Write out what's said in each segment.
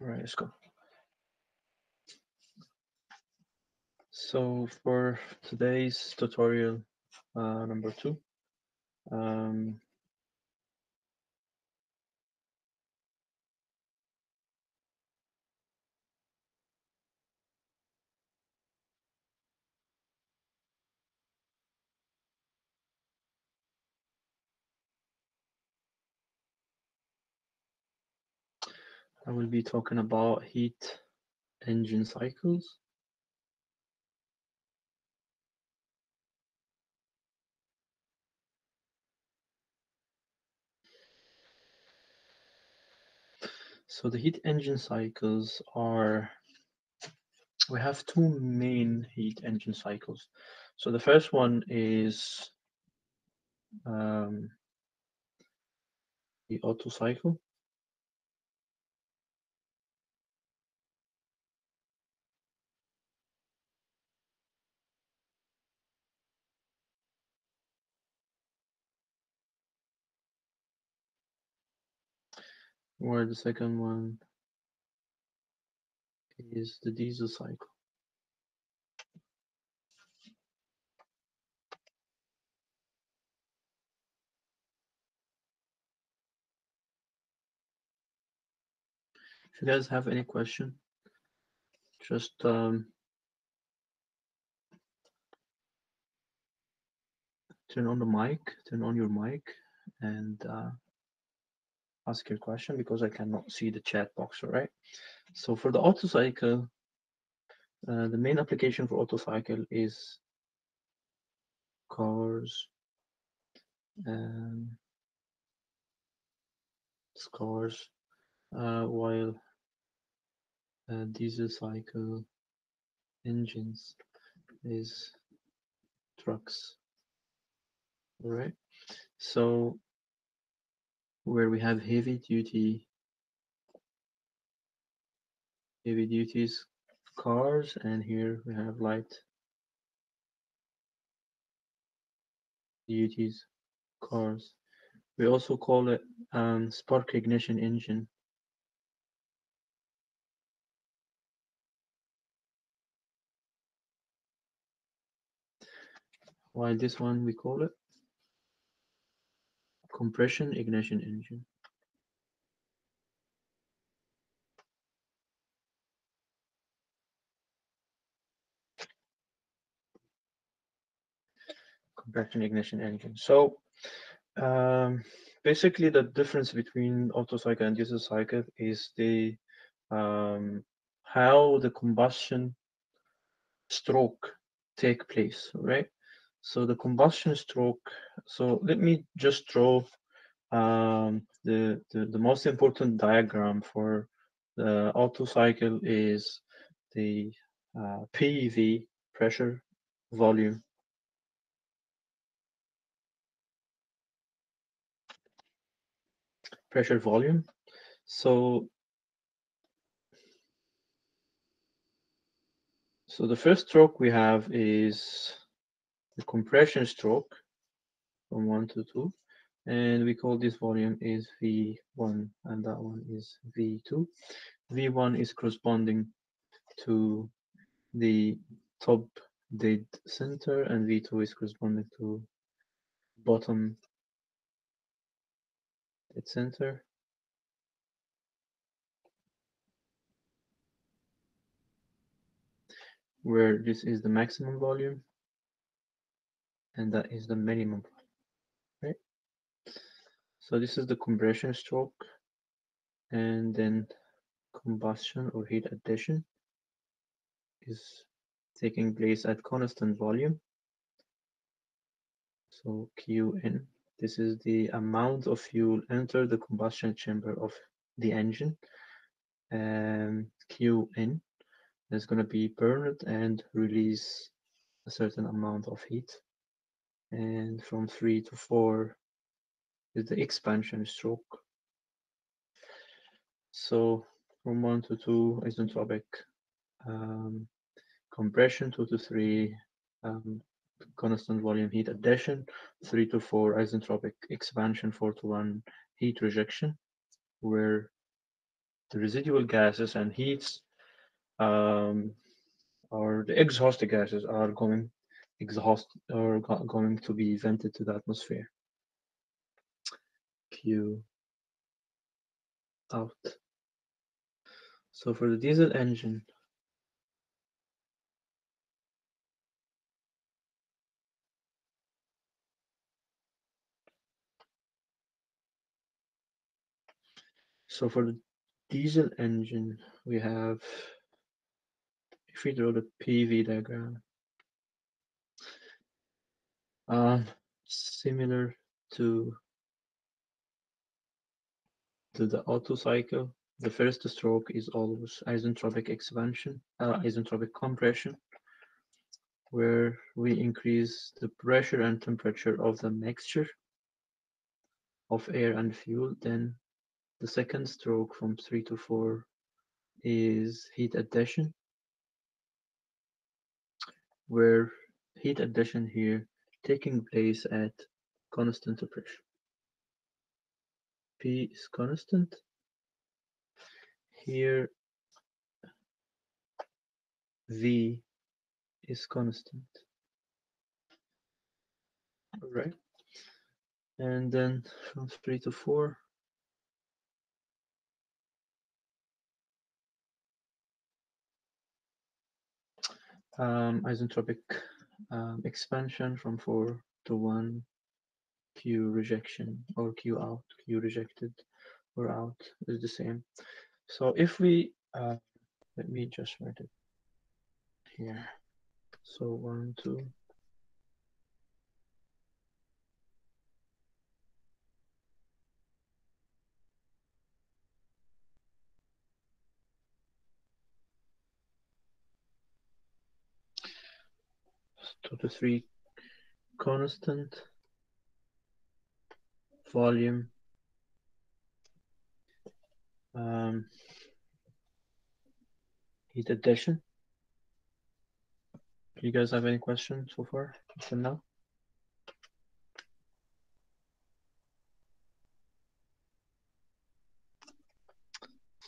All right, let's go. So for today's tutorial uh, number two, um, I will be talking about heat engine cycles. So the heat engine cycles are, we have two main heat engine cycles. So the first one is um, the Otto cycle. Where the second one is the diesel cycle. If you guys have any question, just um, turn on the mic, turn on your mic, and uh, ask your question because I cannot see the chat box, all right? So for the Otto cycle, uh, the main application for Otto cycle is cars, um, cars, uh, while uh, diesel cycle engines is trucks. All right. So where we have heavy duty heavy duties cars and here we have light duties cars. We also call it um, spark ignition engine. While this one we call it compression ignition engine. Compression ignition engine. So um, basically the difference between Otto cycle and diesel cycle is the um, how the combustion stroke take place, right? So the combustion stroke, so let me just draw um, the, the, the most important diagram for the Otto cycle is the uh, PV, pressure, volume. Pressure volume. So, so the first stroke we have is the compression stroke from one to two and we call this volume is V1 and that one is V2. V1 is corresponding to the top dead center and V2 is corresponding to bottom dead center. Where this is the maximum volume and that is the minimum right? So this is the compression stroke and then combustion or heat addition is taking place at constant volume. So Qn, this is the amount of fuel enter the combustion chamber of the engine. And Qn is going to be burned and release a certain amount of heat. And from three to four is the expansion stroke. So from one to two isentropic um, compression, two to three um, constant volume heat addition, three to four isentropic expansion, four to one heat rejection, where the residual gases and heats um, or the exhaust gases are going exhaust are going to be vented to the atmosphere. Q out. So for the diesel engine, so for the diesel engine, we have, if we draw the PV diagram, um, similar to to the Otto cycle, the first stroke is always isentropic expansion, uh, isentropic compression, where we increase the pressure and temperature of the mixture of air and fuel. Then the second stroke from three to four is heat addition, where heat addition here taking place at constant pressure. P is constant. Here V is constant. All right. And then from three to four, um, isentropic um, expansion from four to one, Q rejection or Q out, Q rejected or out is the same. So if we, uh, let me just write it here. So one, two, to three constant volume um, heat addition. Do you guys have any questions so far until now?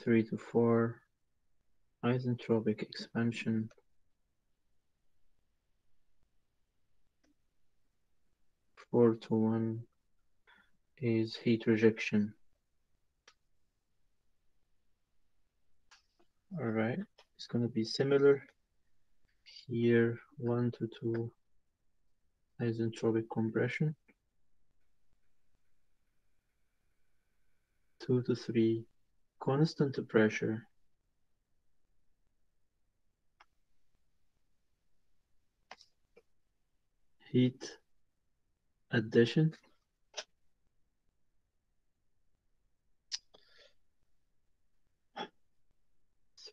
Three to four isentropic expansion. Four to one is heat rejection. All right, it's going to be similar. Here, one to two isentropic compression, two to three constant pressure, heat addition,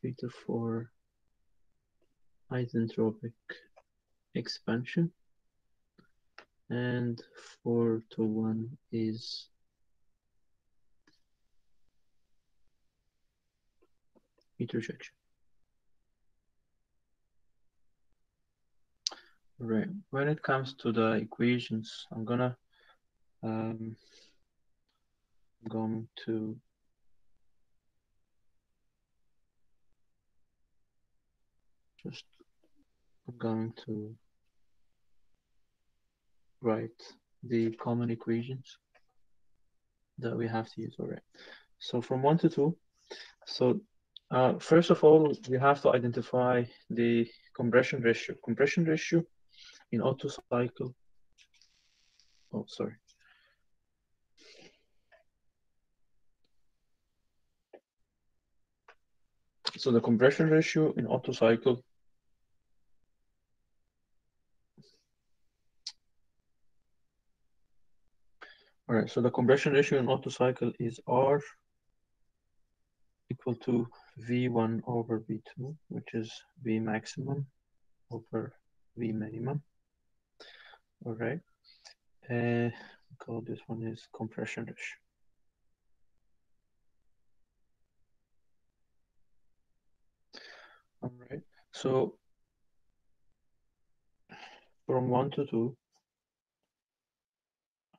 three to four isentropic expansion. And four to one is heat Right. When it comes to the equations, I'm gonna um, going to just going to write the common equations that we have to use already. So from one to two, so uh, first of all, we have to identify the compression ratio. Compression ratio in Otto cycle. Oh, sorry. So the compression ratio in Otto cycle All right, so the compression ratio in Otto cycle is R equal to V1 over V2, which is V maximum over V minimum. All right, uh, call this one is compression. All right, so from one to two,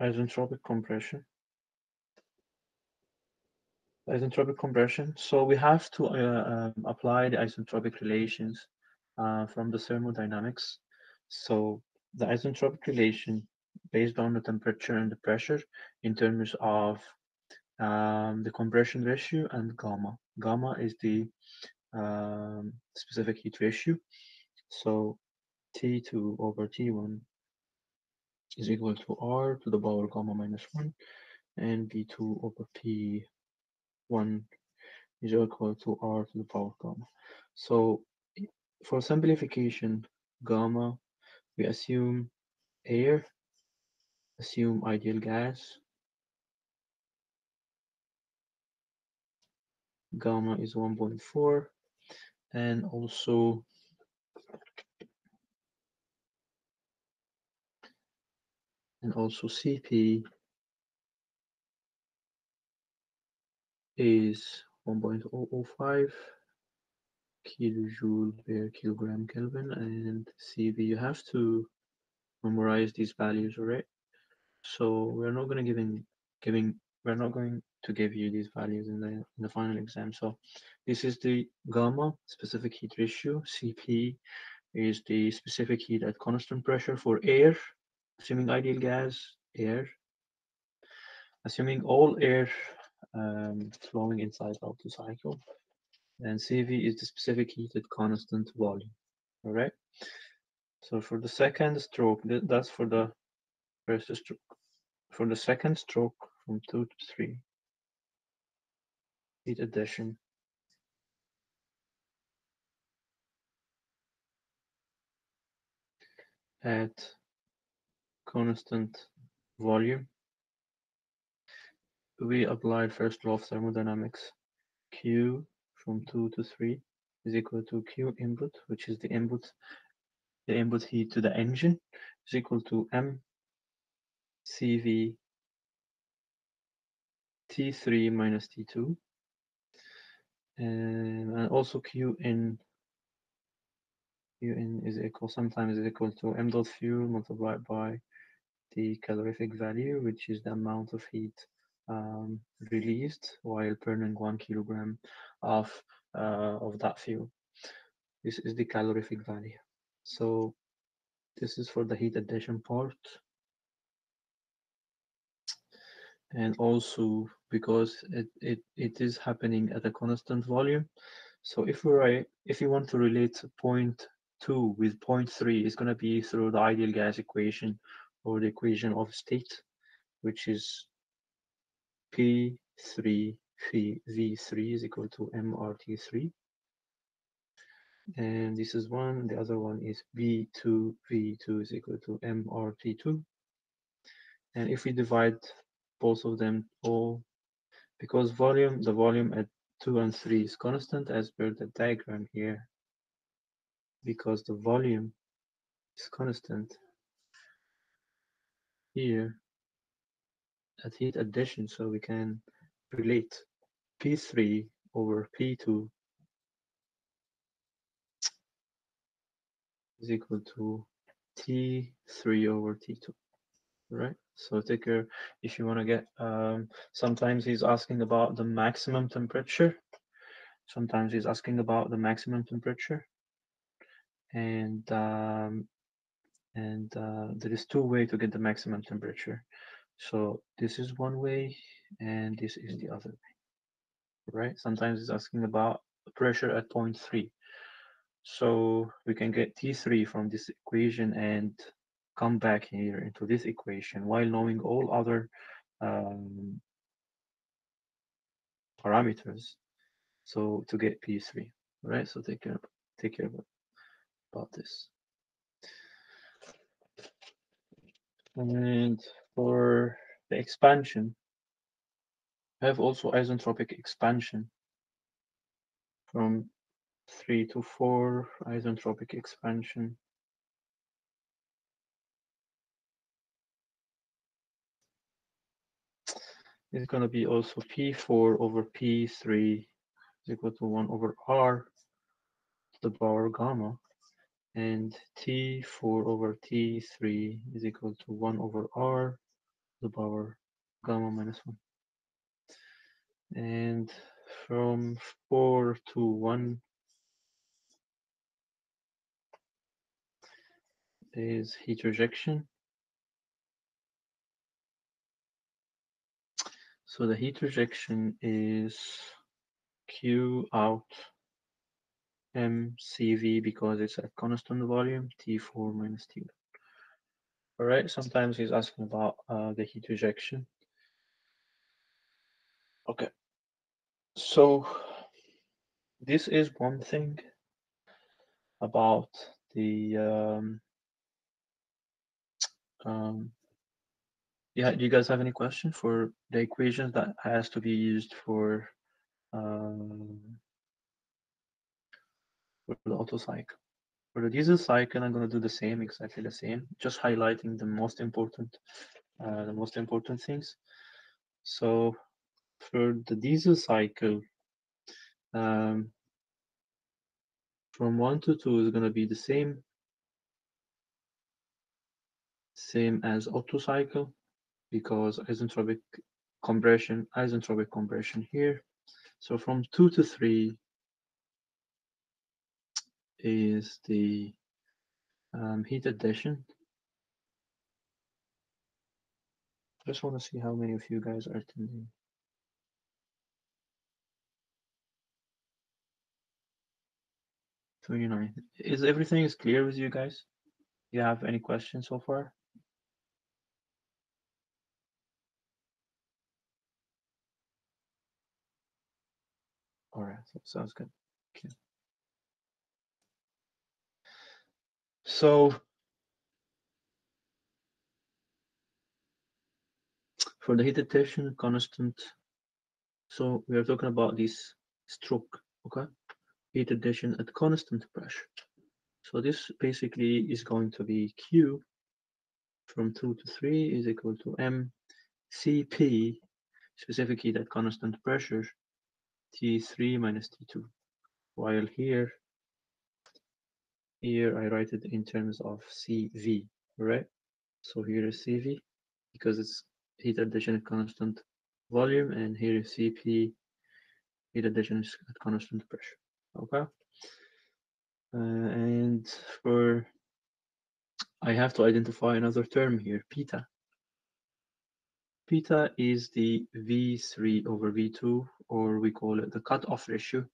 isentropic compression. isentropic compression. So we have to uh, um, apply the isentropic relations uh, from the thermodynamics. So the isentropic relation based on the temperature and the pressure in terms of um, the compression ratio and gamma. Gamma is the um, specific heat ratio. So T2 over T1 is equal to R to the power gamma minus 1 and P2 over P1 is equal to R to the power gamma. So for simplification, gamma, we assume air, assume ideal gas, gamma is 1.4 and also and also Cp is 1.005 kilojoule per kilogram Kelvin and Cv you have to memorize these values right? So we're not going to giving giving we're not going to give you these values in the in the final exam. So this is the gamma specific heat ratio. Cp is the specific heat at constant pressure for air assuming ideal gas air. Assuming all air um, flowing inside Otto cycle and cv is the specific heat at constant volume all right so for the second stroke that's for the first stroke. For the second stroke from 2 to 3 heat addition. At constant volume. We apply first law of thermodynamics q from 2 to 3 is equal to q input which is the input the input heat to the engine is equal to m cv t3 minus t2 um, and also q in q in is equal sometimes is equal to m dot fuel multiplied by the calorific value which is the amount of heat um, released while burning one kilogram of uh, of that fuel this is the calorific value so this is for the heat addition part and also because it, it, it is happening at a constant volume. So if we if you want to relate point two with point three, it's going to be through the ideal gas equation or the equation of state, which is P3 V3 is equal to MRT3. And this is one, the other one is V2, V2 is equal to MRT2. And if we divide both of them all because volume, the volume at 2 and 3 is constant as per the diagram here. Because the volume is constant here at heat addition, so we can relate P3 over P2 is equal to T3 over T2, right? So take care if you want to get, um, sometimes he's asking about the maximum temperature. Sometimes he's asking about the maximum temperature. And um, and uh, there is two way to get the maximum temperature. So this is one way and this is the other way, right? Sometimes it's asking about pressure at point three. So we can get T3 from this equation and come back here into this equation while knowing all other um, parameters. So to get P3, right? So take care, take care about, about this. And for the expansion, I have also isentropic expansion from three to four isentropic expansion. is going to be also P4 over P3 is equal to 1 over R to the power gamma. And T4 over T3 is equal to 1 over R the power gamma minus 1. And from four to one is heat rejection. So the heat rejection is Q out mCV because it's at constant volume, T4 minus T1. All right, sometimes he's asking about uh, the heat rejection. Okay, so this is one thing about the um, um, yeah. Do you guys have any question for the equations that has to be used for um, for the Otto cycle? For the diesel cycle, I'm going to do the same, exactly the same, just highlighting the most important, uh, the most important things. So for the diesel cycle, um, from one to two is going to be the same, same as Otto cycle, because isentropic compression, isentropic compression here. So from two to three is the um, heat addition. Just want to see how many of you guys are attending. Twenty-nine. Is everything is clear with you guys? Do you have any questions so far? All right, sounds good. Okay. So for the heat addition constant, so we are talking about this stroke, okay? Heat addition at constant pressure. So this basically is going to be Q from 2 to 3 is equal to M Cp, specific heat at constant pressure, T3 minus T2. While here, here I write it in terms of CV, right? So here is CV because it's heat addition at constant volume, and here is Cp, heat addition at constant pressure. Okay. Uh, and for I have to identify another term here, peta. Peta is the V3 over V2, or we call it the cutoff ratio.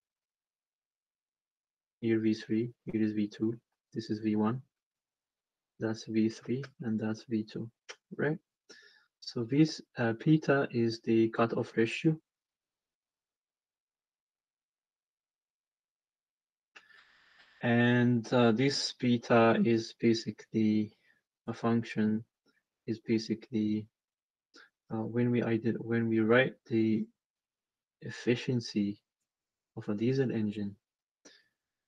Here V3, here is V2, this is V1, that's V3, and that's V2, right? So this uh, peta is the cutoff ratio. And uh, this beta is basically a function, is basically uh, when we when we write the efficiency of a diesel engine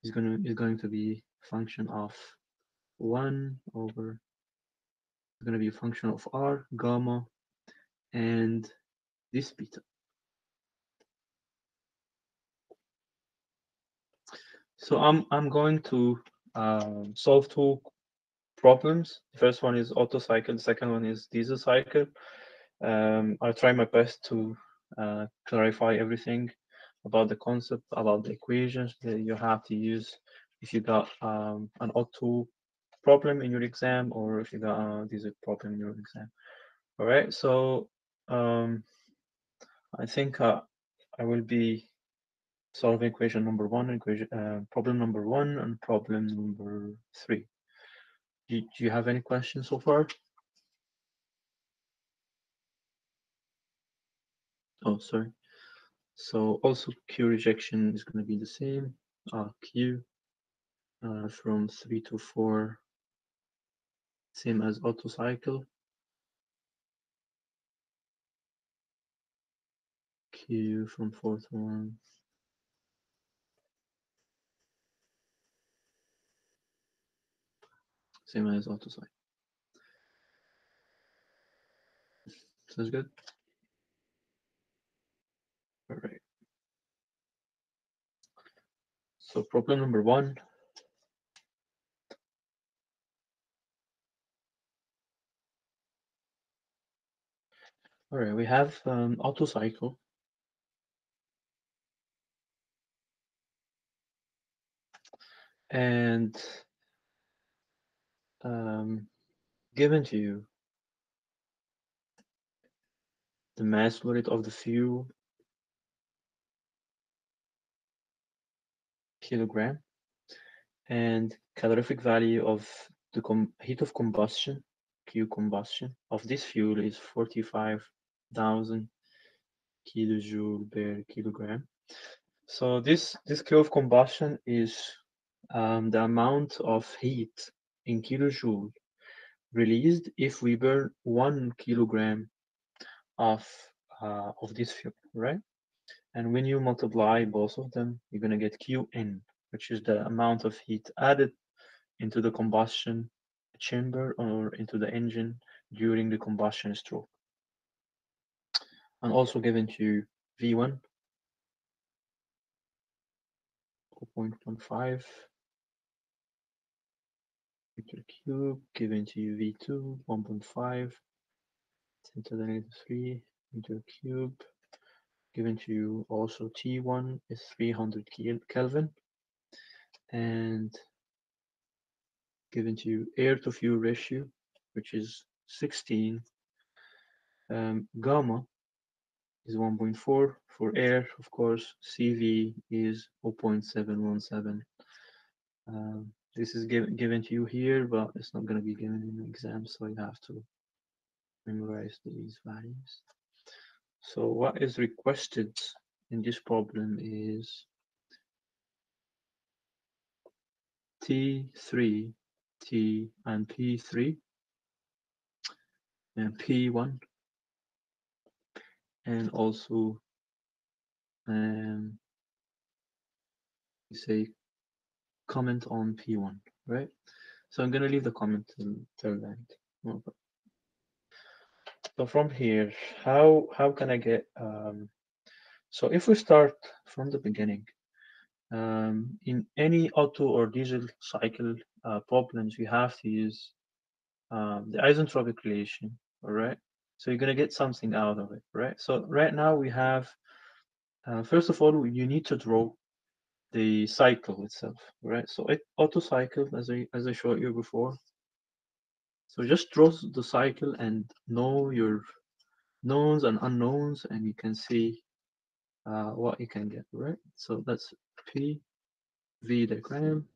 is going to is going to be function of one over it's going to be a function of r gamma and this beta. So i'm i'm going to um, solve two problems. The first one is Otto cycle the second one is diesel cycle um, I'll try my best to uh, clarify everything about the concept, about the equations that you have to use if you got um, an Otto problem in your exam or if you got a diesel problem in your exam. All right, so um, I think uh, I will be solving equation number one, equation uh, problem number one, and problem number three. Do, do you have any questions so far? Oh, sorry. So also Q rejection is going to be the same. Uh, Q uh, from three to four, same as Otto cycle. Q from four to one. Same as Otto cycle. Sounds good. So problem number one, All right, we have um, Otto cycle. And um, given to you the mass loaded of the fuel kilogram and calorific value of the heat of combustion Q combustion of this fuel is 45,000 kilojoule per kilogram. So this this Q of combustion is um, the amount of heat in kilojoule released if we burn one kilogram of uh, of this fuel, right? And when you multiply both of them, you're gonna get Qn, which is the amount of heat added into the combustion chamber or into the engine during the combustion stroke. And also given to V1, 0.15 meter cube, given to V2, 1.5 10 to the negative 3 meter cube, given to you also T1 is 300 Kelvin, and given to you air to fuel ratio, which is 16. Um, gamma is 1.4 for air, of course. CV is 0.717. Um, this is given given to you here, but it's not going to be given in the exam, so you have to memorize these values. So what is requested in this problem is T3 T and P3 and P1 and also um, say comment on P1, right? So I'm gonna leave the comment till, till the end. So from here, how how can I get um, so if we start from the beginning, um, in any Otto or diesel cycle uh, problems, you have to use um, the isentropic relation, all right? So you're going to get something out of it, right? So right now we have, uh, first of all, you need to draw the cycle itself, right? So it, Otto cycle, as I, as I showed you before. So just draw the cycle and know your knowns and unknowns, and you can see uh, what you can get, right? So that's P V diagram.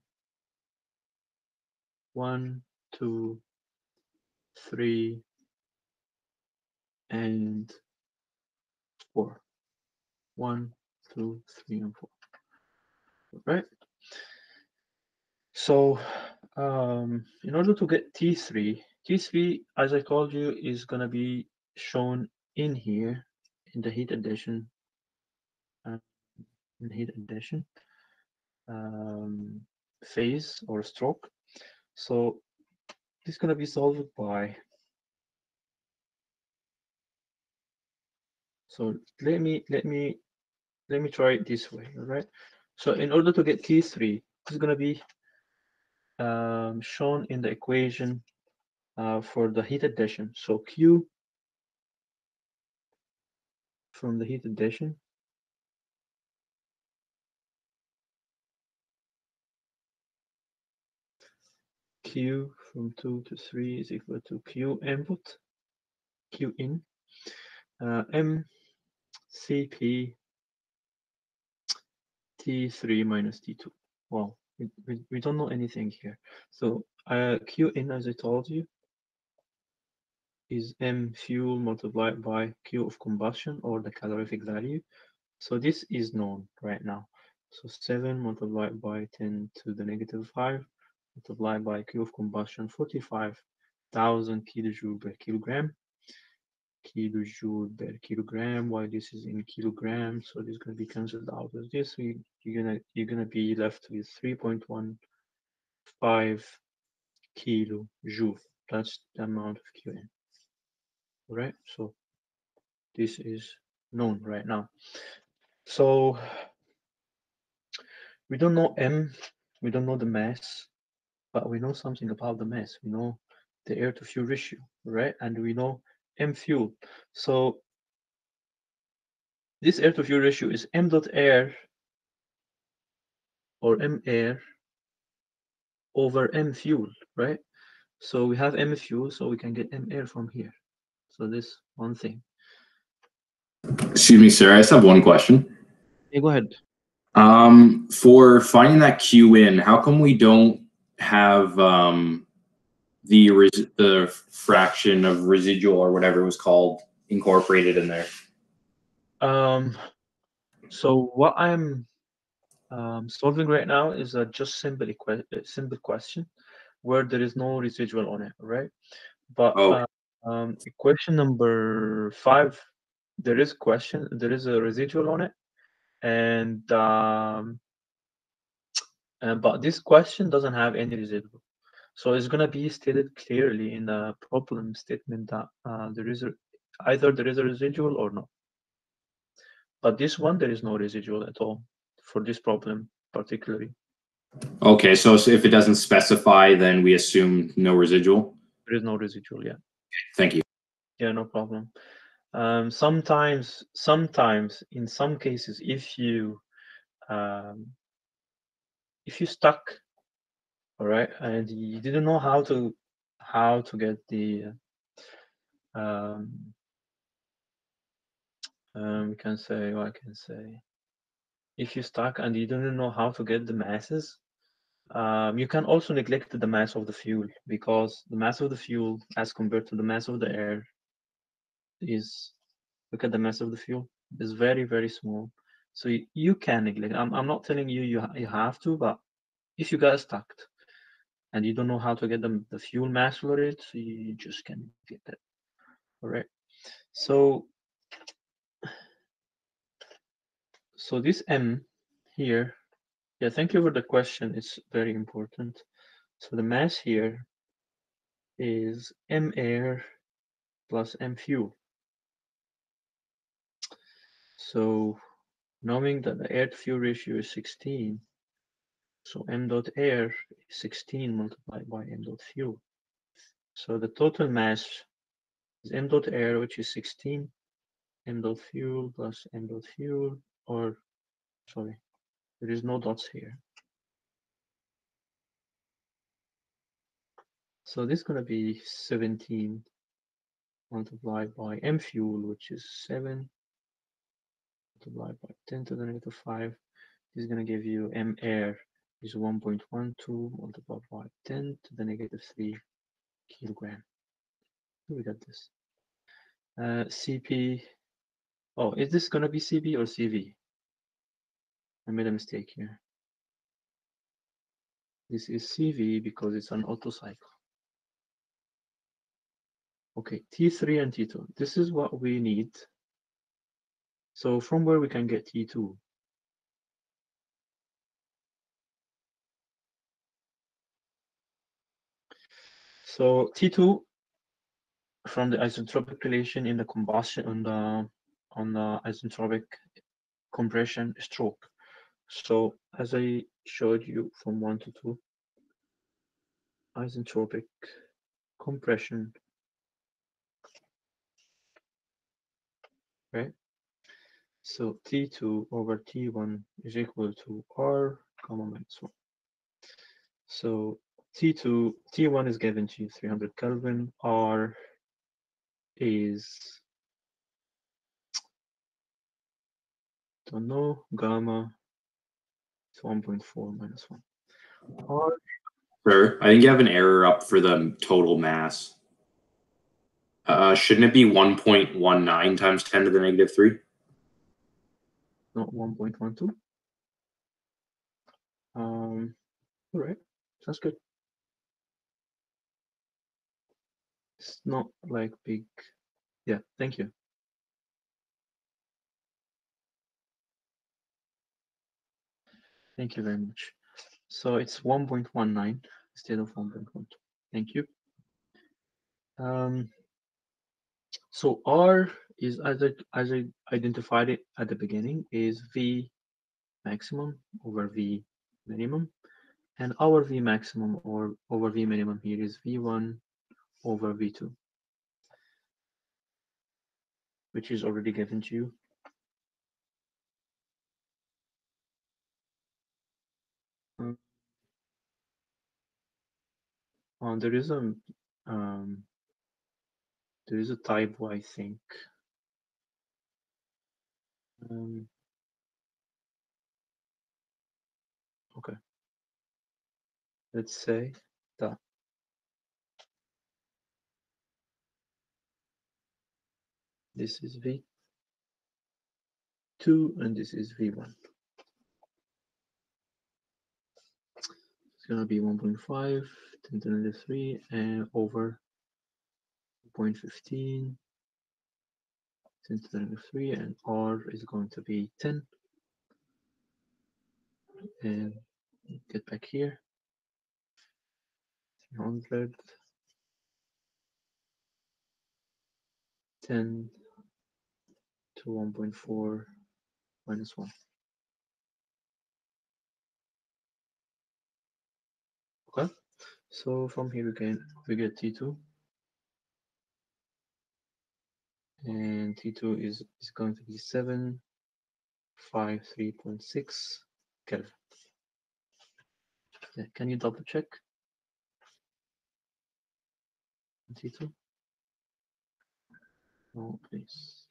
One, two, three, and four. One, two, three, and four. Right? So um, in order to get T3, T3, as I told you, is going to be shown in here in the heat addition uh, in heat addition um, phase or stroke. So this is going to be solved by so let me let me let me try it this way all right so in order to get t3 this is going to be um, shown in the equation uh, for the heat addition so q from the heat addition Q from 2 to 3 is equal to Q input, Q in, uh, M CP T3 minus T2. Well, we, we, don't know anything here. So uh, Q in, as I told you, is M fuel multiplied by Q of combustion or the calorific value. So this is known right now. So 7 multiplied by 10 to the negative 5 multiplied by Q of combustion, 45,000 kilojoule per kilogram. Kilojoule per kilogram, why this is in kilograms, so this is going to be cancelled out as this. You, you're gonna you're gonna be left with 3.15 kilojoule. That's the amount of QN. All right, so this is known right now. So we don't know M, we don't know the mass, but we know something about the mass. We know the air to fuel ratio, right? And we know M fuel. So this air to fuel ratio is M dot air or M air over m fuel, right? So we have m fuel, so we can get m air from here. So this one thing. Excuse me, sir. I just have one question. Yeah, go ahead. Um, for finding that Q in, how come we don't have um, the res- the fraction of residual or whatever it was called incorporated in there? Um, so what I'm um, solving right now is a just simple a simple question where there is no residual on it, right? But Oh. uh, um, equation number five, there is question, there is a residual on it, and um, uh, but this question doesn't have any residual. So it's gonna be stated clearly in the problem statement that uh, there is a, either there is a residual or not. But this one, there is no residual at all for this problem particularly. Okay, so, so if it doesn't specify, then we assume no residual. There is no residual yet. Thank you. Yeah, no problem. Um, sometimes, sometimes, in some cases, if you um, if you stuck, all right, and you didn't know how to how to get the um, um, we can say, what I can say, if you're stuck and you don't know how to get the masses, um, you can also neglect the mass of the fuel because the mass of the fuel as compared to the mass of the air is look at the mass of the fuel is very very small. So you, you can neglect I'm, I'm not telling you you, you have to but if you got stuck and you don't know how to get the, the fuel mass for it so you just can get that. all right so so this m here yeah thank you for the question it's very important. So the mass here is m air plus m fuel. So knowing that the air to fuel ratio is 16, so m dot air is 16 multiplied by m dot fuel. So the total mass is m dot air, which is 16, m dot fuel plus m dot fuel, or sorry, there is no dots here. So this is going to be 17 multiplied by m fuel, which is 7 multiplied by 10 to the negative 5 this is going to give you m air is 1.12 multiplied by 10 to the negative 3 kilogram. We got this. Uh, cp oh is this going to be cp or cv i made a mistake here. This is cv because it's an Otto cycle okay t3 and t2 this is what we need. So from where we can get T2? So T2 from the isentropic relation in the combustion on the on the isentropic compression stroke. So as I showed you from one to two, isentropic compression, right? So T2 over T1 is equal to R gamma minus 1. So T2, T1 is given to you 300 Kelvin, R is, don't know, gamma is 1.4 minus 1. R, Sir, I think you have an error up for the total mass. Uh, shouldn't it be 1.19 times 10 to the negative 3? not 1.12. Um, all right, sounds good. It's not like big. Yeah, thank you. Thank you very much. So it's 1.19 instead of 1.12. Thank you. Um, so R is as I, as I identified it at the beginning is V maximum over V minimum and our V maximum or over V minimum here is V1 over V2 which is already given to you. Uh, there is a um, there is a typo, I think. Um, okay. Let's say that this is V2 and this is V1. It's gonna be 1.5, 10 to the negative 3 and over 0.15 10 to the negative 3 and R is going to be 10 and get back here. 300 10 to 1.4 minus 1 okay so from here we can we get t2 and T2 is, is going to be 753.6 Kelvin. Yeah, can you double check? T2? No, please.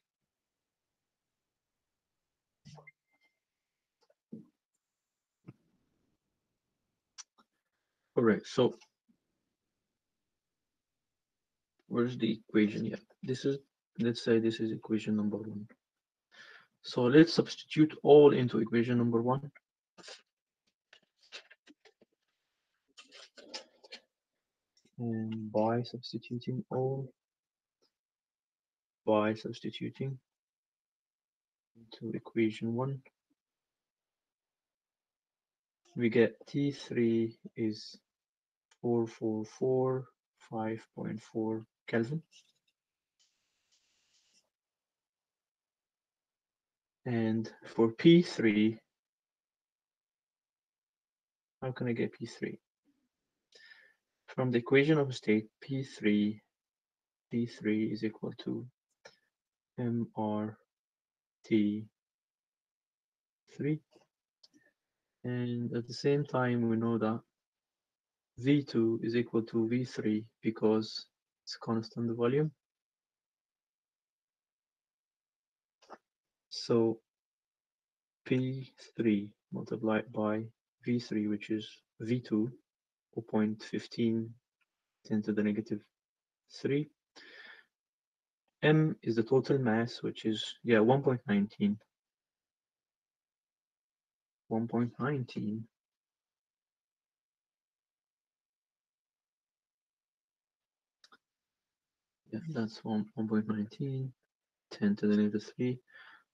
All right, so where's the equation? Yeah, this is let's say this is equation number one. So let's substitute all into equation number one. And by substituting all, by substituting into equation one, we get T3 is 444 5.4 Kelvin. And for P3, how can I get P3? From the equation of state, P3, P3 is equal to MRT3. And at the same time, we know that V2 is equal to V3 because it's constant volume. So P3 multiplied by V3, which is V2, 0.15 10 to the negative 3. M is the total mass, which is, yeah, 1.19. 1.19. Yeah, that's 1, 1.19, 10 to the negative 3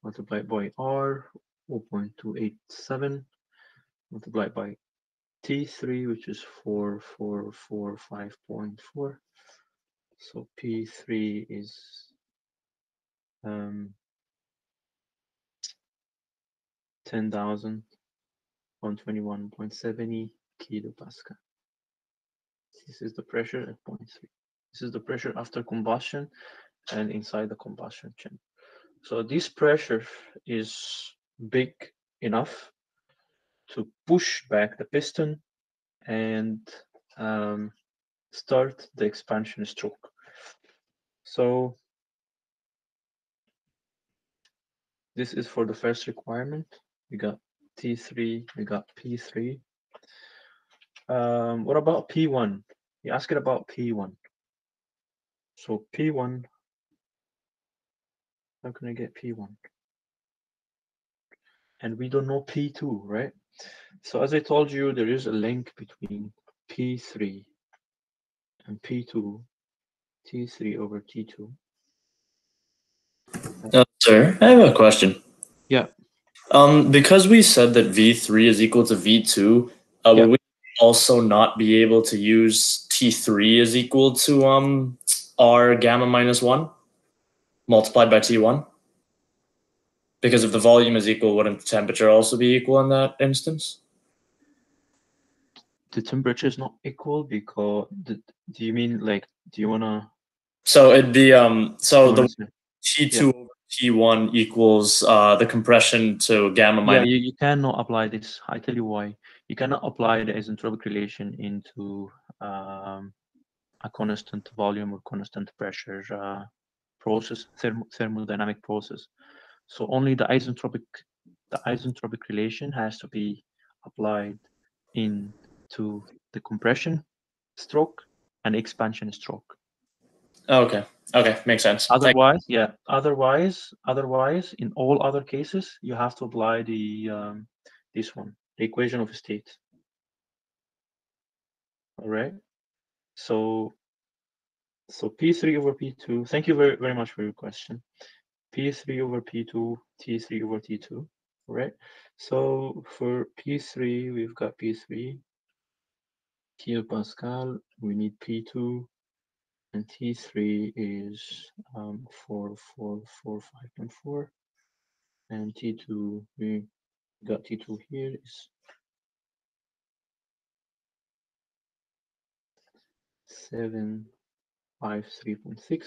multiplied by R, 0.287, multiplied by T3, which is 4445.4. So P3 is um, 10,121.70 kilopascal. This is the pressure at point 0.3. This is the pressure after combustion and inside the combustion chamber. So this pressure is big enough to push back the piston and um, start the expansion stroke. So this is for the first requirement. We got T3, we got P3. Um, what about P1? You asked it about P1. So P1 how can I get P1? And we don't know P2, right? So as I told you, there is a link between P3 and P2, T3 over T2. Uh, sir, I have a question. Yeah. Um, because we said that V3 is equal to V2, uh, Yeah. would we also not be able to use T3 is equal to um R gamma minus one multiplied by T1? Because if the volume is equal, wouldn't the temperature also be equal in that instance? The temperature is not equal because the, do you mean like do you wanna So it'd be um so the T2 over T1 equals uh the compression to gamma yeah, minus you, you cannot apply this. I tell you why. You cannot apply the isentropic relation into um, a constant volume or constant pressure uh, process, thermo thermodynamic process. So only the isentropic, the isentropic relation has to be applied into the compression stroke and expansion stroke. Okay. Okay. Makes sense. Thank- Otherwise, yeah. Otherwise, otherwise, in all other cases, you have to apply the um, this one, the equation of state. All right. So, so P3 over P2. Thank you very very much for your question. P3 over P2, T3 over T2. right? So for P3, we've got P3 kilopascal. We need P2 and T3 is um, 4, 4, 4, 5.4. And T2, we got T2 here is 7, 5, 3.6.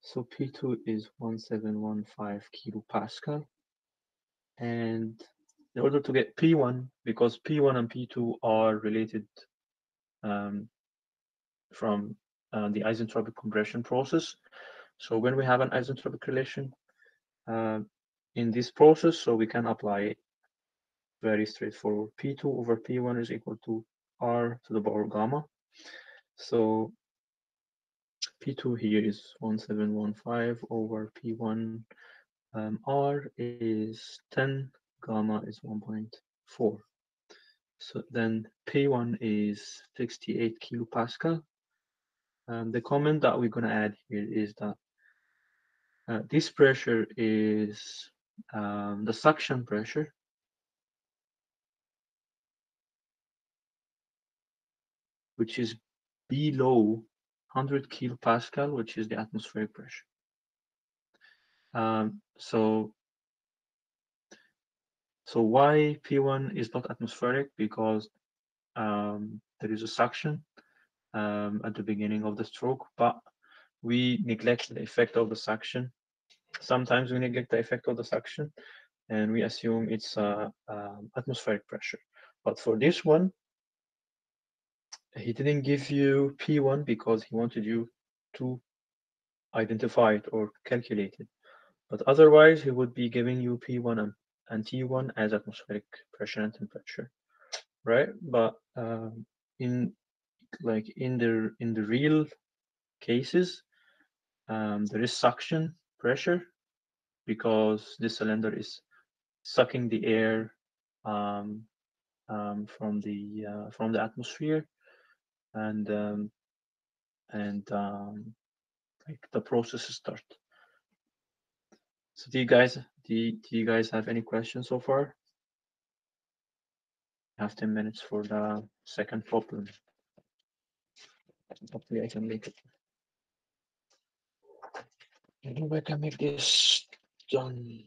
So P2 is 1715 kilopascal. And in order to get P1, because P1 and P2 are related um, from uh, the isentropic compression process. So when we have an isentropic relation uh, in this process, so we can apply very straightforward. P2 over P1 is equal to R to the power gamma. So P2 here is 1715 over P1 um, R is 10, gamma is 1.4. So then P1 is 68 kilopascal. Um, the comment that we're going to add here is that uh, this pressure is um, the suction pressure. which is below 100 kilopascal, which is the atmospheric pressure. Um, so, so why P1 is not atmospheric? Because um, there is a suction um, at the beginning of the stroke, but we neglect the effect of the suction. Sometimes we neglect the effect of the suction and we assume it's uh, um, atmospheric pressure. But for this one, he didn't give you P1 because he wanted you to identify it or calculate it. But otherwise, he would be giving you P1 and, and T1 as atmospheric pressure and temperature, right? But um, in like in the in the real cases, um, there is suction pressure because this cylinder is sucking the air um, um, from the uh, from the atmosphere and um, and um, like the process start. So do you guys do you, do you guys have any questions so far? I have 10 minutes for the second problem. Hopefully I can make it. I know I can make this done.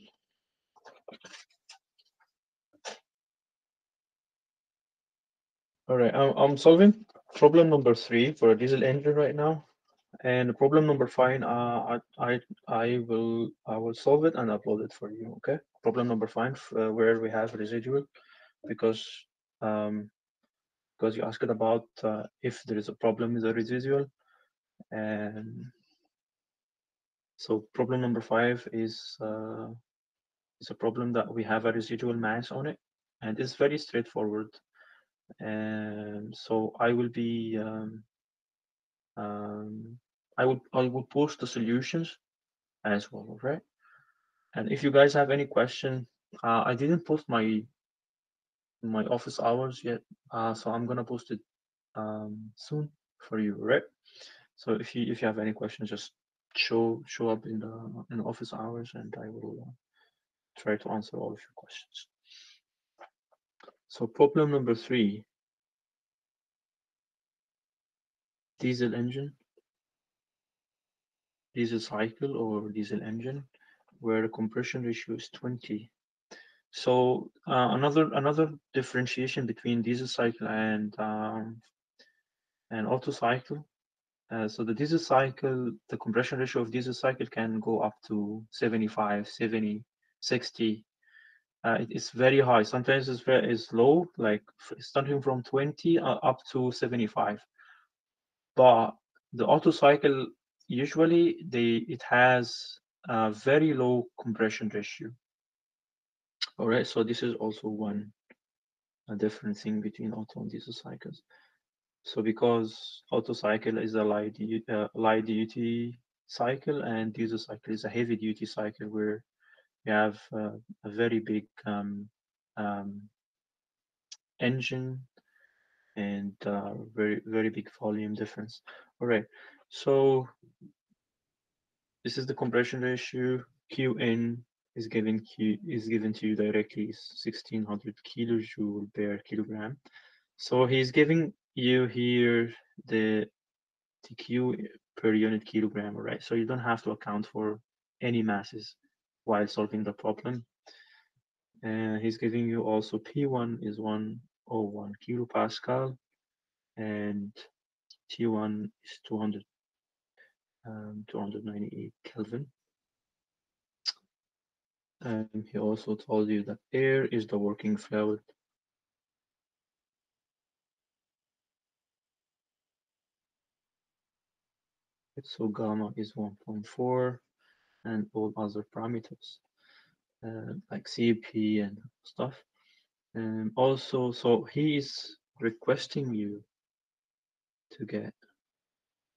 All right, I'm, I'm solving problem number three for a diesel engine right now. And problem number five, uh, I, I, will, I will solve it and upload it for you. Okay. Problem number five, uh, where we have residual, because, um, because you asked about uh, if there is a problem with the residual, and so problem number five is uh, is a problem that we have a residual mass on it, and it's very straightforward. And so I will be um, um, I would I will post the solutions as well, right? And if you guys have any question, uh, I didn't post my my office hours yet, uh, so I'm gonna post it um, soon for you, right? So if you if you have any questions, just show show up in the in the office hours, and I will uh, try to answer all of your questions. So problem number three, diesel engine, diesel cycle or diesel engine, where the compression ratio is 20. So uh, another another differentiation between diesel cycle and um, and Otto cycle. Uh, so the diesel cycle, the compression ratio of diesel cycle can go up to 75, 70, 60, uh, it is very high. Sometimes it's very it's low, like starting from 20 uh, up to 75. But the Otto cycle usually they it has a very low compression ratio. All right, so this is also one a different thing between Otto and diesel cycles. So because Otto cycle is a light, uh, light duty cycle and diesel cycle is a heavy duty cycle where you have uh, a very big um, um, engine and uh, very very big volume difference. All right, so this is the compression ratio. Qn is given Q is given to you directly is 1600 kilojoule per kilogram. So he's giving you here the TQ per unit kilogram, all right? So you don't have to account for any masses while solving the problem. And he's giving you also P1 is 101 kilopascal and T1 is 200, um, 298 Kelvin. And he also told you that air is the working fluid. So gamma is 1.4 and all other parameters uh, like CP and stuff. And also, so he is requesting you to get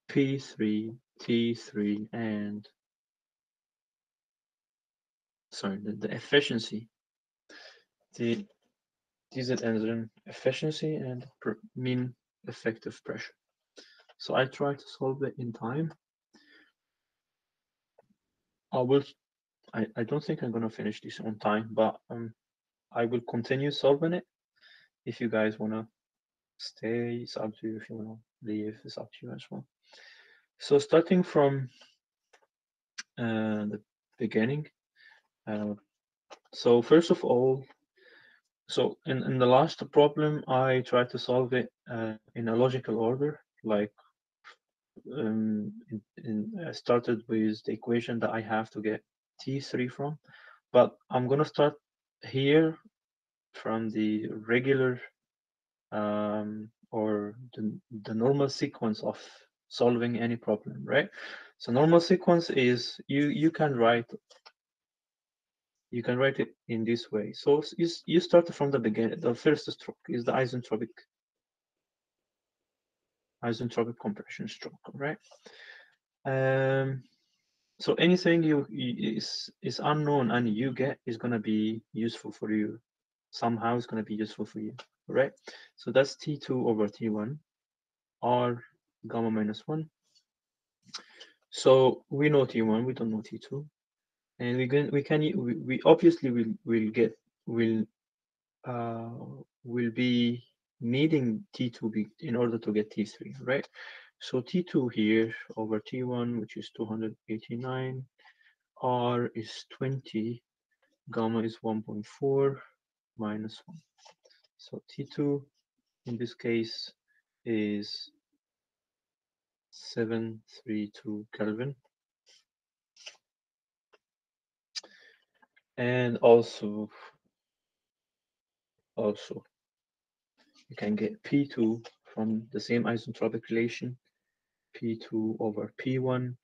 P3, T3, and sorry, the, the efficiency, the diesel engine efficiency and mean effective pressure. So I try to solve it in time. I will. I, I don't think I'm gonna finish this on time, but um, I will continue solving it. If you guys wanna stay, it's up to you. If you wanna leave, it's up to you as well. So starting from uh, the beginning. Uh, so first of all, so in, in the last problem, I tried to solve it uh, in a logical order, like um, in, in, I started with the equation that I have to get T3 from, but I'm gonna start here from the regular um, or the, the normal sequence of solving any problem, right? So normal sequence is you you can write you can write it in this way. So you, you start from the beginning. The first stroke is the isentropic isentropic compression stroke, right? Um, so anything you, is is unknown and you get is gonna be useful for you. Somehow it's gonna be useful for you, right? So that's T2 over T1 R gamma minus one. So we know T1, we don't know T2. And we can we can we, we obviously will will get will uh will be needing T2 be in order to get T3, right? So T2 here over T1, which is 289, R is 20, gamma is 1.4 minus 1. So T2 in this case is 732 Kelvin. And also, also, you can get P2 from the same isentropic relation. P2 over P1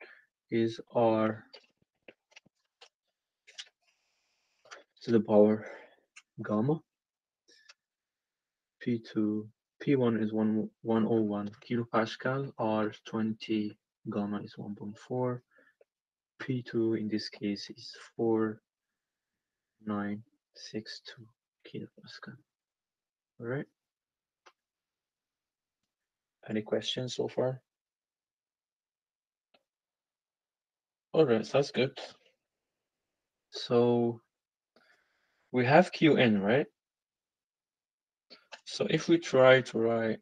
is R to the power gamma. P2, P1 is 1, 101 kilopascal, R 20, gamma is 1.4. P2 in this case is 4962 kilopascal. All right. Any questions so far? All right, that's good. So we have Qn, right? So if we try to write,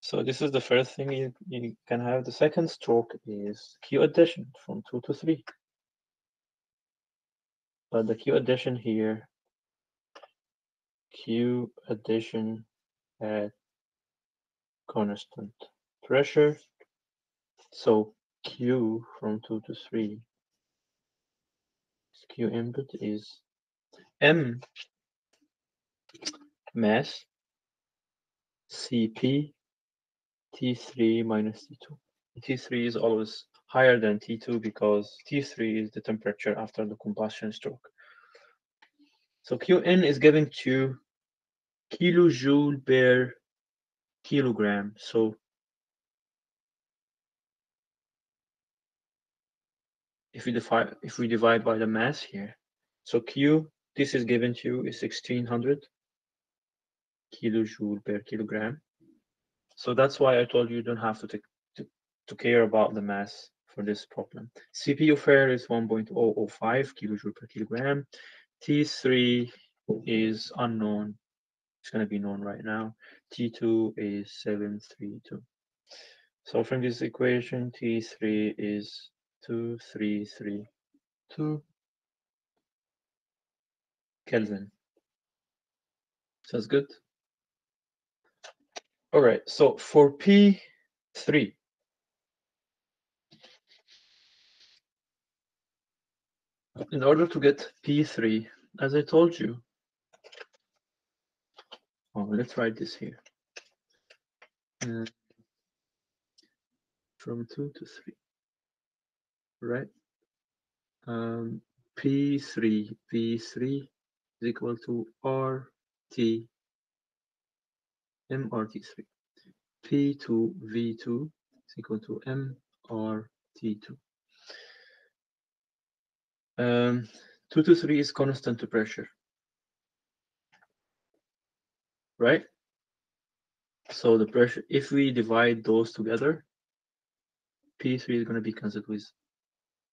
so this is the first thing you, you can have. The second stroke is Q addition from two to three. But the Q addition here, Q addition at constant pressure. So Q from two to three. Q input is M mass CP T3 minus T2. T3 is always higher than T2 because T3 is the temperature after the combustion stroke. So Qn is given to kilojoule per kilogram. So if we divide if we divide by the mass here, so Q this is given to you is 1600 kilojoule per kilogram. So that's why I told you you don't have to take to, to care about the mass for this problem. CP of air is 1.005 kilojoule per kilogram. T3 is unknown. It's going to be known right now. T2 is 732. So from this equation, T3 is 2332 Kelvin. Sounds good? All right, so for P3, in order to get P3, as I told you, oh, let's write this here. Uh, from 2 to 3, right? Um, P3, P3 is equal to RT MRT3. P2 V2 is equal to MRT2. Um, 2 to 3 is constant to pressure. Right? So the pressure, if we divide those together, P3 is going to be cancelled with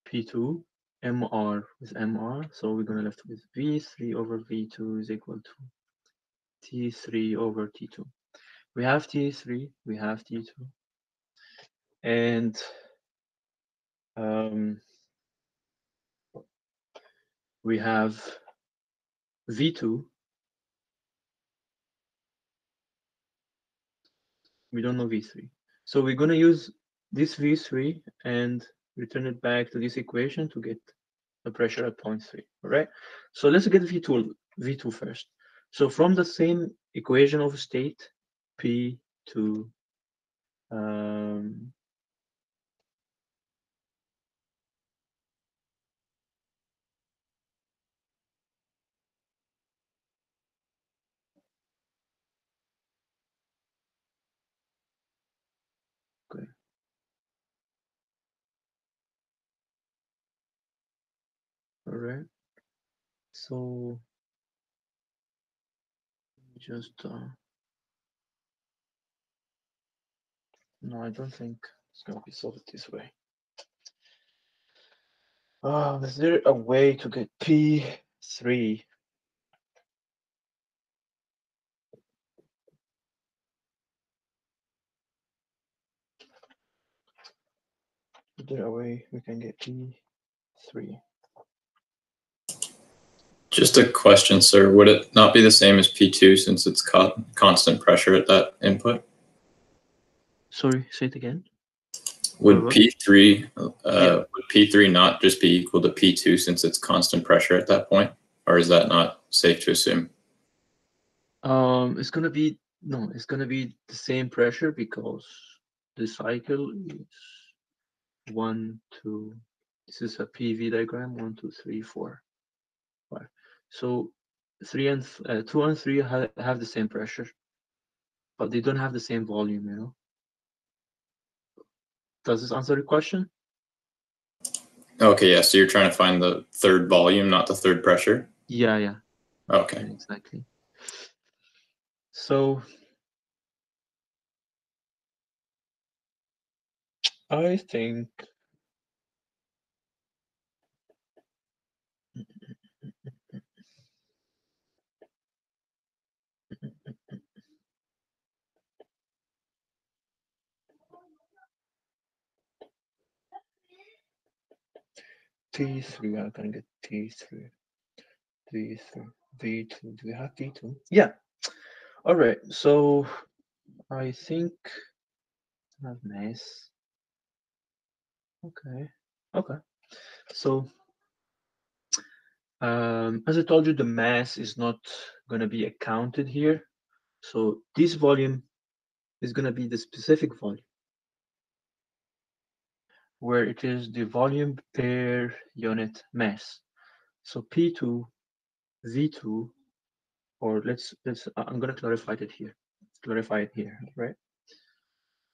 P2, MR with MR. So we're going to left with V3 over V2 is equal to T3 over T2 we have T3, we have T2, and um, we have V2. We don't know V3. So we're going to use this V3 and return it back to this equation to get the pressure at point 3, all right? So let's get V2, V2 first. So from the same equation of state, P2 um, okay. All right. So just uh, No, I don't think it's to be solved this way. Oh, is there a way to get P3? Is there a way we can get P3? Just a question, sir. Would it not be the same as P2 since it's co- constant pressure at that input? Sorry, say it again. Would Uh-huh. P3 uh, Yeah. would P3 not just be equal to P2 since it's constant pressure at that point, or is that not safe to assume? Um, it's gonna be no, it's gonna be the same pressure because the cycle is one, two. This is a PV diagram. One, two, three, four. So three and th- uh, two and three ha- have the same pressure, but they don't have the same volume. You know. Does this answer your question? Okay, yeah. So you're trying to find the third volume, not the third pressure. Yeah, yeah, Okay. exactly. So I think T3, I can get T3, T3, V2. Do we have V2? Yeah. All right. So I think not nice. Okay. Okay. So um, as I told you, the mass is not going to be accounted here. So this volume is going to be the specific volume, where it is the volume per unit mass. So P2, V2, or let's let's uh, I'm going to clarify it here. Clarify it here, right?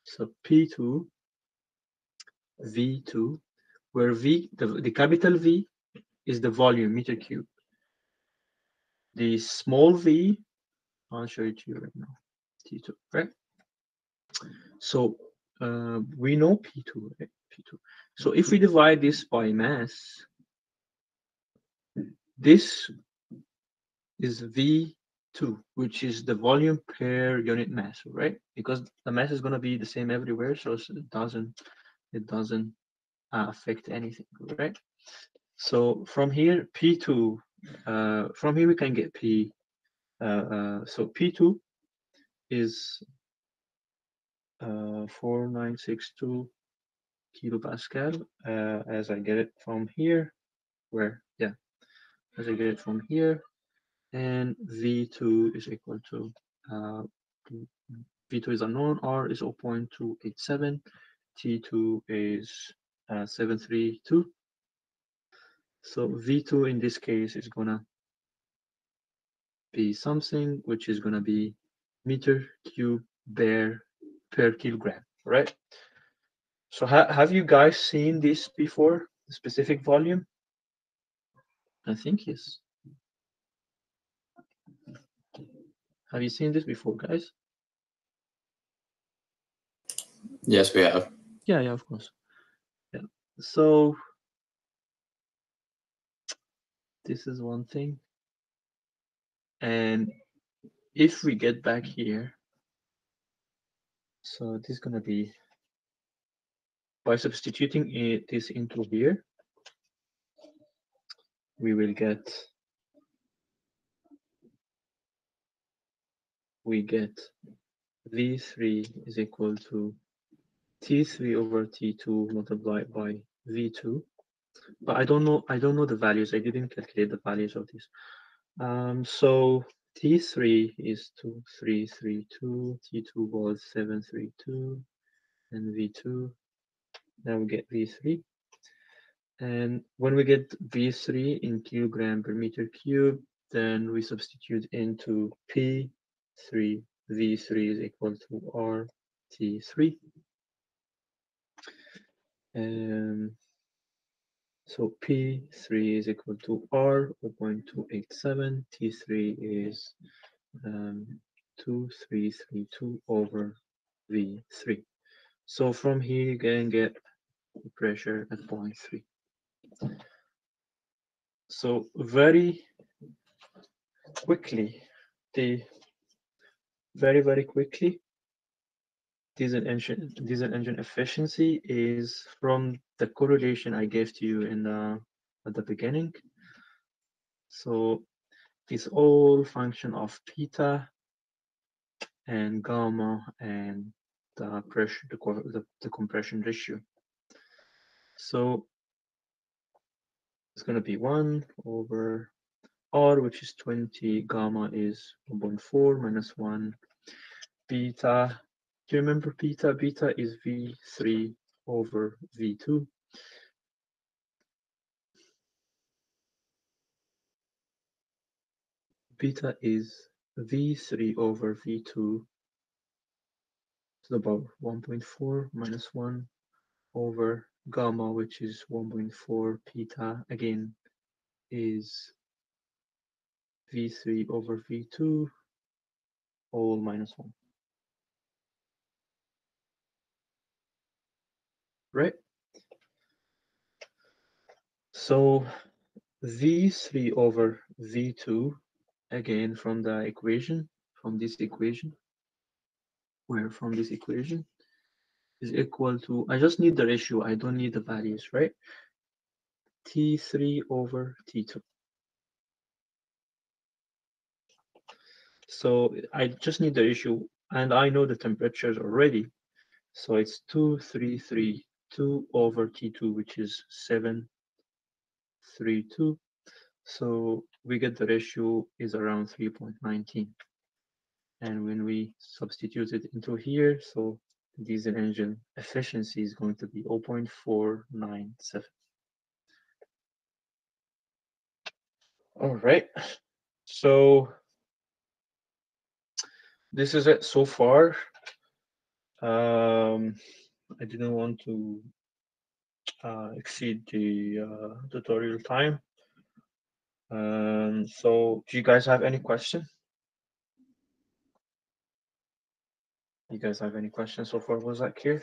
So P2, V2, where V the, the capital V is the volume meter cube. The small v, I'll show it to you right now, T2, right? So uh, we know P2, right? P2. So if we divide this by mass, this is V2, which is the volume per unit mass, right? Because the mass is going to be the same everywhere, so it doesn't it doesn't uh, affect anything, right? So from here, P2, uh, from here we can get P. Uh, uh, so P2 is uh, 4962 kilopascal uh, as I get it from here, where, yeah, as I get it from here. And V2 is equal to, uh, V2 is unknown, R is 0.287, T2 is uh, 732. So V2 in this case is gonna be something which is gonna be meter cube bare per kilogram, right? So ha have you guys seen this before, the specific volume? I think yes. Have you seen this before, guys? Yes, we have. Yeah, yeah, of course. Yeah. So this is one thing. And if we get back here, so this is gonna be by substituting it, this into here, we will get we get v3 is equal to t3 over t2 multiplied by v2 but i don't know i don't know the values. I didn't calculate the values of this. Um so t3 is 2332 t2 was 732 and v2 now we get v3 and when we get v3 in kilogram per meter cube then we substitute into p3 v3 is equal to r t3 um, so P3 is equal to R 0.287, T3 is um, 2332 over V3. So from here you can get pressure at 0.3. So very quickly, the very, very quickly, diesel engine diesel engine efficiency is from the correlation I gave to you in the at the beginning. So it's all function of theta and gamma and the pressure the, the, the compression ratio. So it's going to be 1 over r which is 20 gamma is 1.4 minus 1 beta do you remember beta? Beta is V3 over V2. Beta is V3 over V2 to the power 1.4 minus 1 over gamma, which is 1.4 beta, again, is V3 over V2, all minus 1. right? So V3 over V2, again from the equation, from this equation, where from this equation is equal to, I just need the ratio, I don't need the values, right? T3 over T2. So I just need the ratio and I know the temperatures already. So it's 233 2 over T2, which is 7, 3, 2. So we get the ratio is around 3.19. And when we substitute it into here, so diesel engine efficiency is going to be 0.497. All right, so this is it so far. Um, I didn't want to uh, exceed the uh, tutorial time. Um, so do you guys have any question? You guys have any questions so far? Was that clear?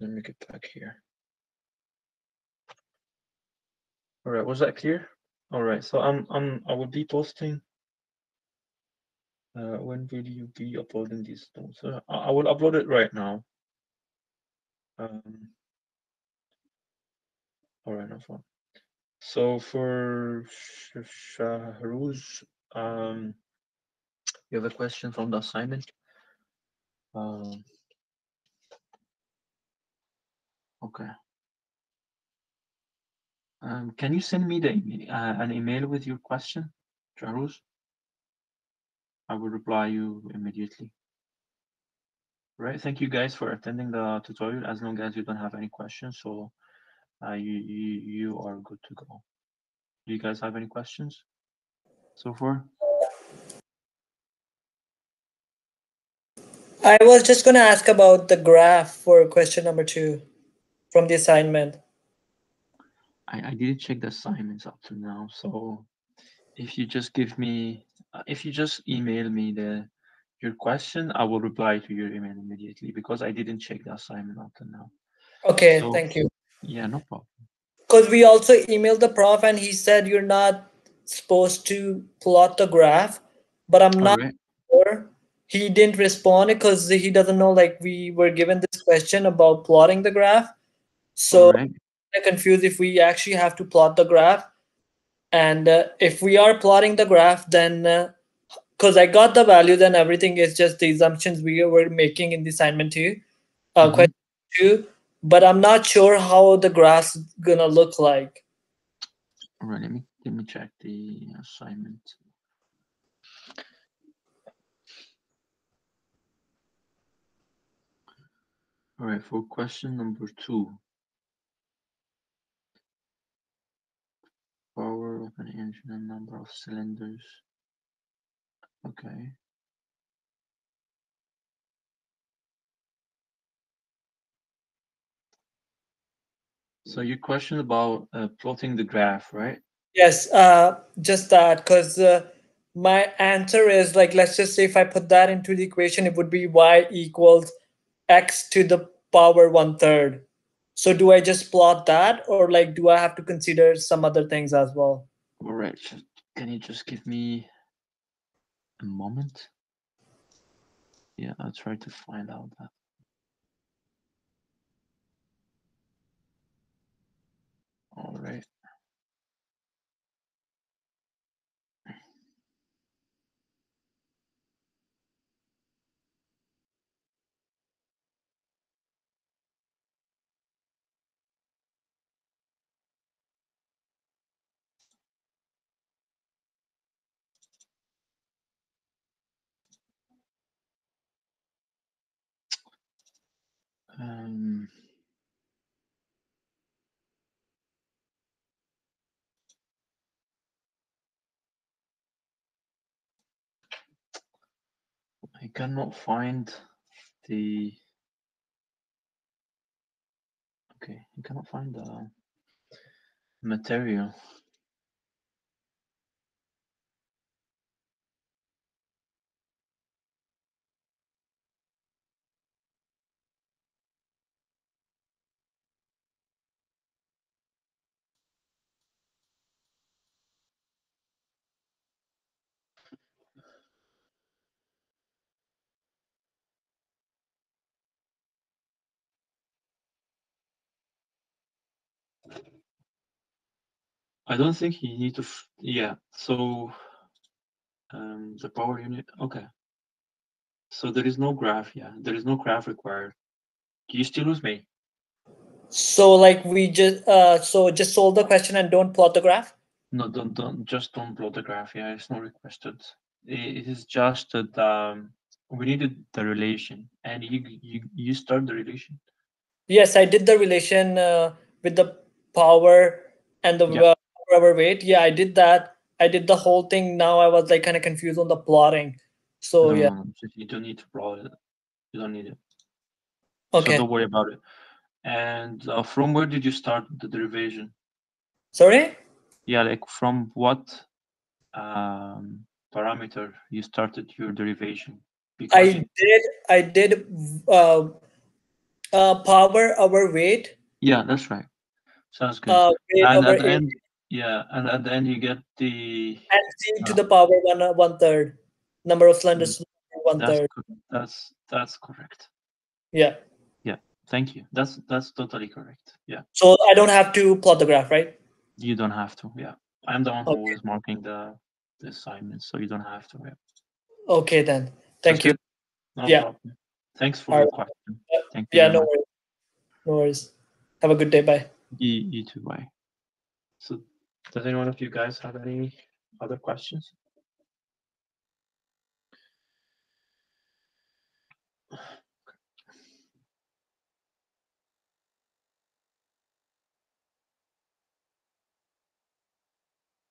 Let me get back here. All right, was that clear? All right, so I'm I'm I will be posting. Uh, when will you be uploading these notes? Uh, I, I will upload it right now. Um, all right, no problem. So for Sh- Shahrouz, um, you have a question from the assignment? Um, okay. Um, can you send me the uh, an email with your question, Shahrouz? I will reply you immediately. Right, thank you guys for attending the tutorial. As long as you don't have any questions, so uh, you, you you are good to go. Do you guys have any questions so far? I was just going to ask about the graph for question number two from the assignment. I, I didn't check the assignments up to now, so if you just give me, uh, if you just email me the your question, I will reply to your email immediately because I didn't check the assignment up to now. Okay, So- thank you. Yeah, no problem. Because we also emailed the prof and he said you're not supposed to plot the graph, but I'm not Alright, sure. He didn't respond because he doesn't know like we were given this question about plotting the graph. So alright, I'm confused if we actually have to plot the graph. And uh, if we are plotting the graph, then because I got the value, then everything is just the assumptions we were making in the assignment two, uh, Mhm. question two, but I'm not sure how the graph's gonna look like. alright. Let me let me check the assignment. All right, for question number two. Power of an engine and number of cylinders. Okay. So your question about uh, plotting the graph, right? Yes, uh, just that because uh, my answer is like let's just say if I put that into the equation, it would be y equals x to the power one third. So do I just plot that, or like do I have to consider some other things as well? All right. Can you just give me a moment? Yeah, I'll try to find out that. All right. Um, I cannot find the. Okay, I cannot find the material. I don't think you need to. f- Yeah. So, um, the power unit. Okay. So there is no graph. Yeah, there is no graph required. Do you still with me? So like we just uh so just solve the question and don't plot the graph. No, don't don't just don't plot the graph. Yeah, it's not requested. I- It is just that um, we needed the relation, and you you you start the relation. Yes, I did the relation uh, with the power and the Yeah. Rubber. Yeah, I did that. I did the whole thing. Now I was like kind of confused on the plotting. So no, yeah, no, you don't need to plot it. You don't need it. okay. So don't worry about it. And uh, from where did you start the derivation? Sorry. Yeah, like from what um, parameter you started your derivation? Because I did. I did. Uh, uh, power over weight. yeah, that's right. Sounds good. Uh, and at the end, yeah, and at the end you get the and c to uh, the power one uh, one third. Number of cylinders one that's third. that's that's correct. Yeah. Yeah. Thank you. That's that's totally correct. Yeah, So I don't have to plot the graph, right? you don't have to. Yeah, I'm the one who Okay. was marking the the assignment, so you don't have to. Yeah. Okay then. Thank That's you. No Yeah. problem. Thanks for Alright. your question. Thank you. Yeah. No much. worries. No worries. Have a good day. Bye. You, you too. Bye. So, does anyone of you guys have any other questions?